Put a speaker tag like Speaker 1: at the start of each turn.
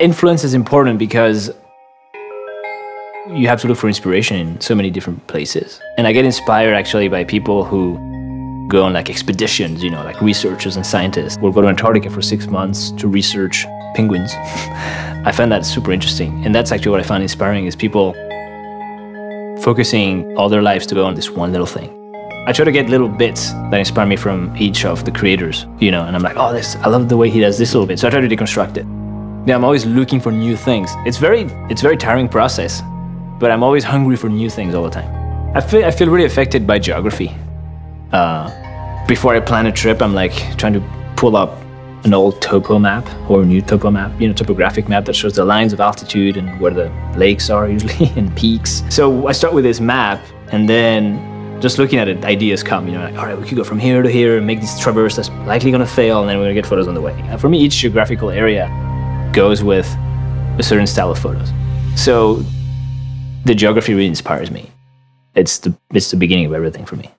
Speaker 1: influence is important because you have to look for inspiration in so many different places. And I get inspired actually by people who go on like expeditions, you know, like researchers and scientists will go to Antarctica for six months to research penguins. I find that super interesting. And that's actually what I find inspiring is people focusing all their lives to go on this one little thing. I try to get little bits that inspire me from each of the creators, you know, and I'm like, oh, this, I love the way he does this little bit. So I try to deconstruct it. Yeah, I'm always looking for new things. It's very, it's very tiring process, but I'm always hungry for new things all the time. I feel, I feel really affected by geography. Uh, before I plan a trip, I'm like trying to pull up an old topo map or a new topo map, you know, topographic map that shows the lines of altitude and where the lakes are usually and peaks. So I start with this map and then just looking at it, ideas come, you know, like, all right, we could go from here to here and make this traverse that's likely gonna fail and then we're gonna get photos on the way. And for me, each geographical area goes with a certain style of photos. So the geography really inspires me. It's the, it's the beginning of everything for me.